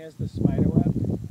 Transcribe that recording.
has the spider web.